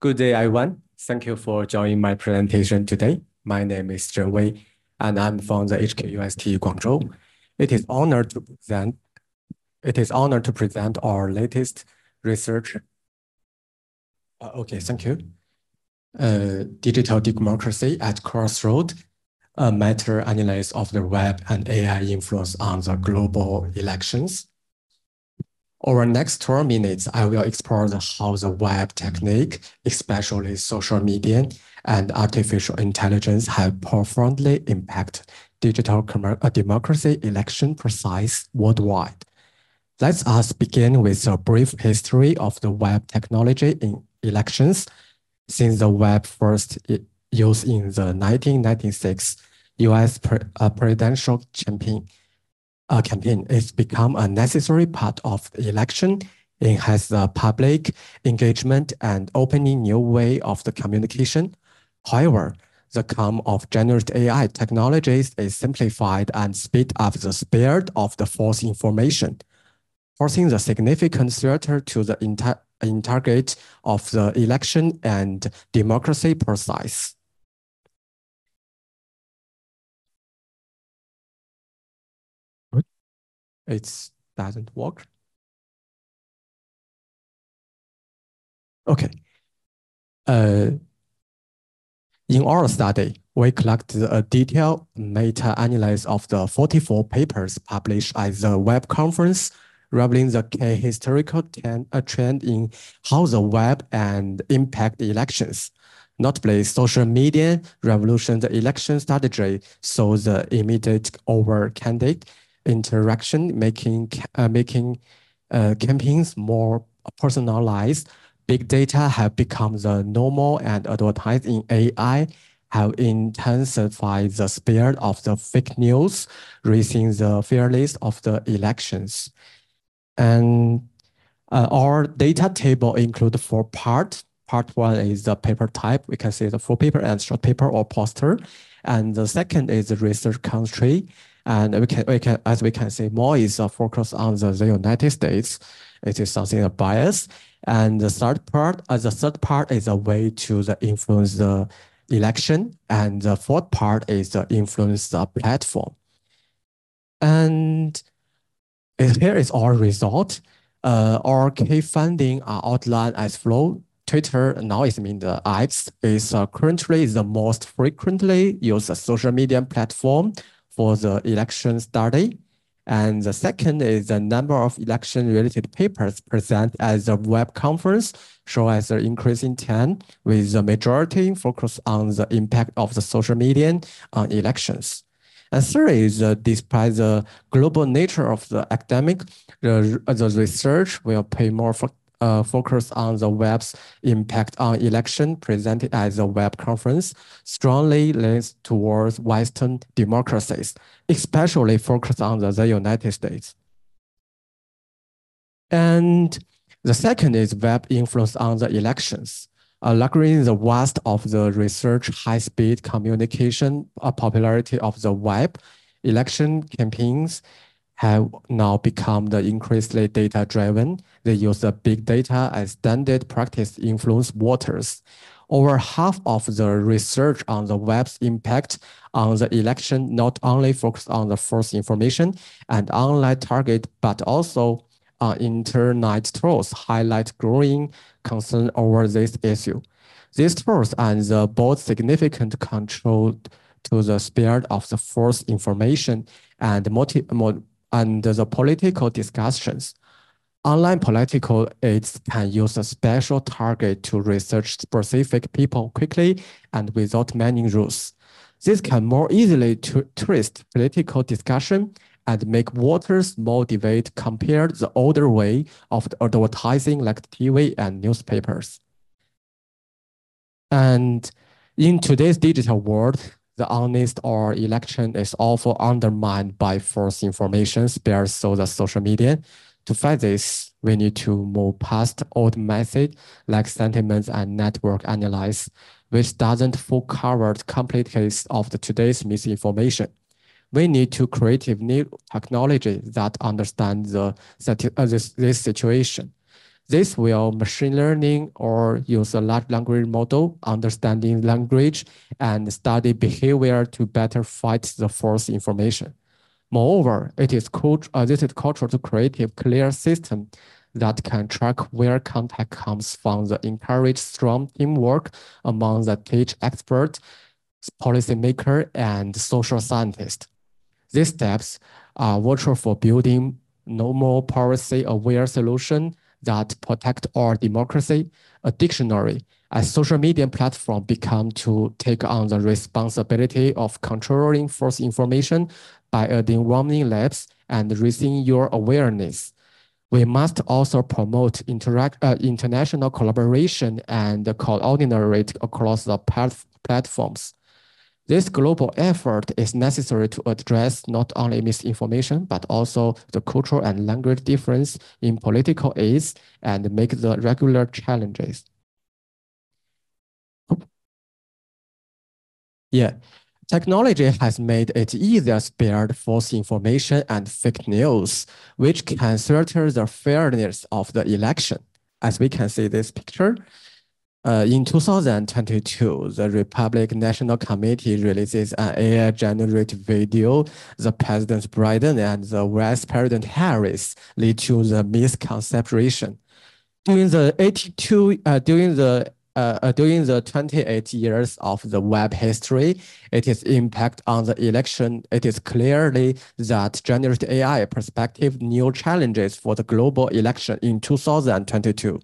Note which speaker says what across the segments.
Speaker 1: Good day, everyone. Thank you for joining my presentation today. My name is Zheng Wei, and I'm from the HKUST Guangzhou. It is honored to present. It is honored to present our latest research. Uh, okay, thank you. Uh, digital democracy at crossroad, a meta-analysis of the web and AI influence on the global elections. Over next 12 minutes, I will explore the, how the web technique, especially social media and artificial intelligence, have profoundly impacted digital uh, democracy election process worldwide. Let us begin with a brief history of the web technology in elections. Since the web first used in the 1996 US uh, presidential campaign, uh, campaign. It's become a necessary part of the election. It has the public engagement and opening new way of the communication. However, the come of generative AI technologies is simplified and speed up the spread of the false information, forcing the significant threat to the inter integrity of the election and democracy process. It doesn't work. Okay. Uh, in our study, we collected a detailed meta-analysis of the 44 papers published at the web conference, revealing the key historical uh, trend in how the web and impact elections. Notably, social media revolution the election strategy, so the immediate over candidate interaction, making uh, making uh, campaigns more personalized. Big data have become the normal, and advertising AI have intensified the spread of the fake news, raising the fearless of the elections. And uh, our data table include four parts. Part one is the paper type. We can see the full paper and short paper or poster. And the second is the research country. And we can, we can, as we can see, more is uh, focused on the, the United States. It is something a bias. And the third part, uh, the third part is a way to the influence the election. And the fourth part is the influence the platform. And here is our result. Uh, our key funding are outlined as flow. Twitter now is mean the X is uh, currently the most frequently used social media platform for the election study. And the second is the number of election-related papers present at the web conference show as an increase in 10, with the majority focus on the impact of the social media on elections. And third is, uh, despite the global nature of the academic, the, the research will pay more uh, focus on the web's impact on election presented at the web conference strongly leans towards Western democracies, especially focused on the, the United States. And the second is web influence on the elections. Uh, leveraging the vast of the research high-speed communication uh, popularity of the web, election campaigns have now become the increasingly data-driven. They use the big data as standard practice influence voters. Over half of the research on the web's impact on the election not only focus on the false information and online target, but also uh, on internet trolls highlight growing concern over this issue. These trolls and the both significant control to the spread of the false information and multi, and the political discussions. Online political aides can use a special target to research specific people quickly and without many rules. This can more easily twist political discussion and make voters motivate compared the older way of advertising like TV and newspapers. And in today's digital world, the honest or election is also undermined by false information spread through the social media. To fight this, we need to move past old methods like sentiments and network analysis, which doesn't full cover the complete case of the today's misinformation. We need to create new technology that understands the, uh, this, this situation. This will machine learning or use a large language model, understanding language and study behavior to better fight the false information. Moreover, it is uh, this is cultural to create a clear system that can track where contact comes from the encourage strong teamwork among the tech expert, policymaker, and social scientist. These steps are virtual for building normal policy-aware solution that protect our democracy, a dictionary, a social media platform become to take on the responsibility of controlling false information by adding warning labs and raising your awareness. We must also promote uh, international collaboration and coordinate across the platforms. This global effort is necessary to address not only misinformation, but also the cultural and language difference in political aids and make the regular challenges. Yeah, Technology has made it easier to spread false information and fake news, which can threaten the fairness of the election. As we can see this picture, uh, in 2022, the Republican National Committee releases an AI-generated video. The President Biden and the Vice President Harris lead to the misconception. During the 82, uh, during the uh, uh, during the 28 years of the web history, its impact on the election, it is clearly that generative AI perspective new challenges for the global election in 2022,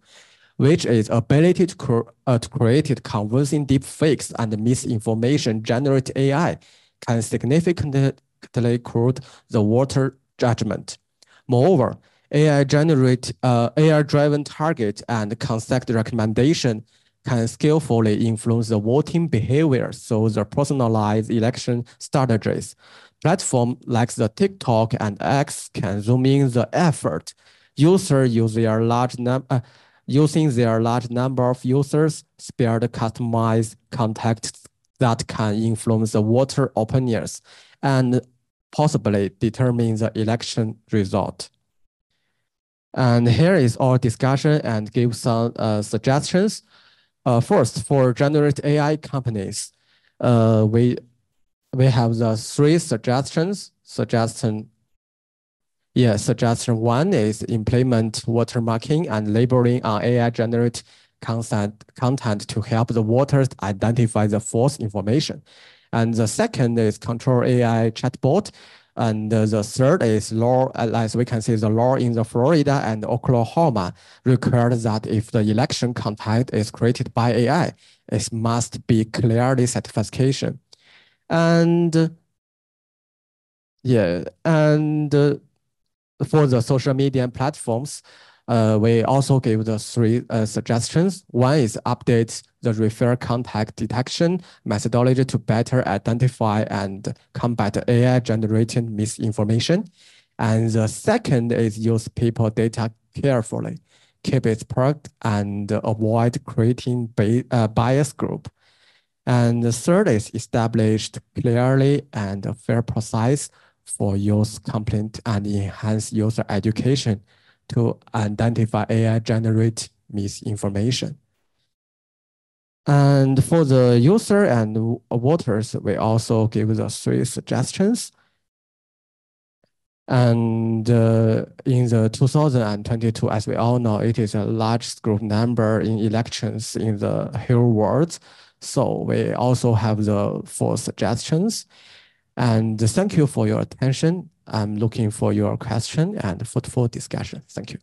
Speaker 1: which is ability to, uh, to create convincing deepfakes and misinformation generate AI can significantly cloud the water judgment. Moreover, AI generate uh, AI-driven target and concept recommendation can skillfully influence the voting behavior so the personalized election strategies. Platform like the TikTok and X can zoom in the effort. Users use their large num uh, using their large number of users, spared customized context that can influence the voter opinions and possibly determine the election result. And here is our discussion and give some uh, suggestions. Uh, first, for generate AI companies, uh, we we have the three suggestions. Suggestion, yeah, suggestion one is implement watermarking and labeling on AI generated content content to help the voters identify the false information. And the second is control AI chatbot and the third is law, uh, as we can see, the law in the Florida and Oklahoma requires that if the election content is created by AI, it must be clearly certification. And yeah, and uh, for the social media platforms, uh, we also give the three uh, suggestions. One is update the refer contact detection methodology to better identify and combat AI-generated misinformation. And the second is use people data carefully, keep it product and avoid creating uh, bias group. And the third is established clearly and fair process for use complaint and enhance user education to identify AI-generate misinformation. And for the user and voters, we also give the three suggestions. And uh, in the 2022, as we all know, it is a large group number in elections in the whole world. So we also have the four suggestions. And thank you for your attention. I'm looking for your question and fruitful discussion. Thank you.